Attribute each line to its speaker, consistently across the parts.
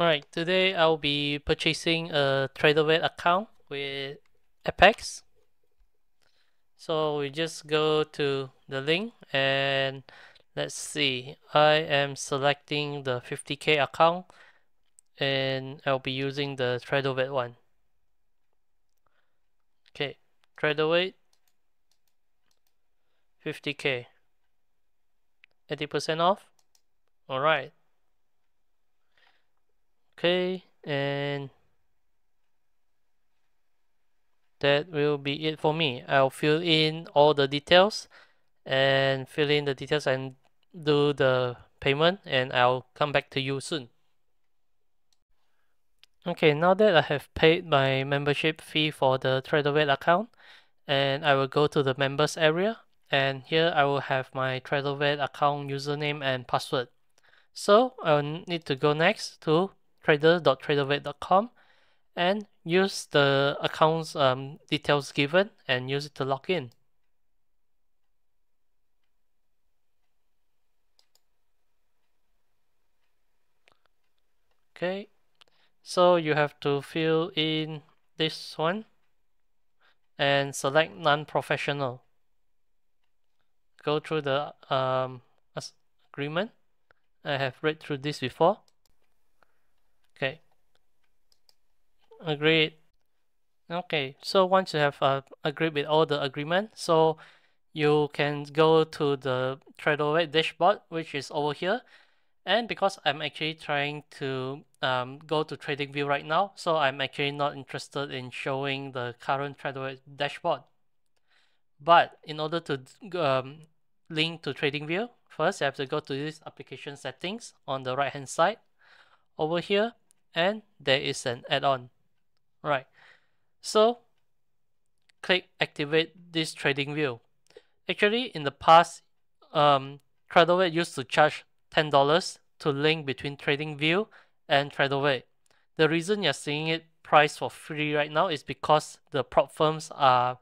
Speaker 1: Alright, today I'll be purchasing a Tradovate account with Apex. So we just go to the link and let's see. I am selecting the 50k account and I'll be using the Tradovate one. Okay, Tradovate 50k 80% off. Alright. Okay, and that will be it for me. I'll fill in all the details and fill in the details and do the payment and I'll come back to you soon. Okay, now that I have paid my membership fee for the Tradovate account and I will go to the members area and here I will have my Tradovate account username and password. So I'll need to go next to trader.tradovate.com and use the account's um, details given and use it to log in. Okay, so you have to fill in this one and select non-professional. Go through the um, agreement. I have read through this before. Okay. Agreed. Okay, so once you have uh, agreed with all the agreement, so you can go to the Tradovate dashboard, which is over here. And because I'm actually trying to um, go to TradingView right now, so I'm actually not interested in showing the current Tradovate dashboard. But in order to um, link to TradingView, first you have to go to this application settings on the right hand side. Over here, and there is an add-on. Right. So click activate this trading view. Actually, in the past, um, Tradovate used to charge $10 to link between TradingView and Tradovate. The reason you're seeing it priced for free right now is because the prop firms are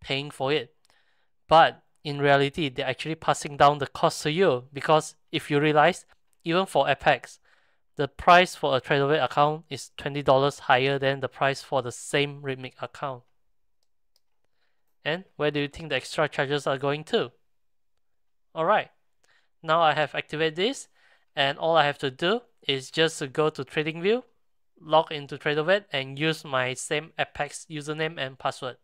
Speaker 1: paying for it. But in reality, they're actually passing down the cost to you because if you realize, even for Apex, the price for a Tradovate account is $20 higher than the price for the same Rithmic account. And where do you think the extra charges are going to? Alright, now I have activated this and all I have to do is just to go to TradingView, log into Tradovate and use my same Apex username and password.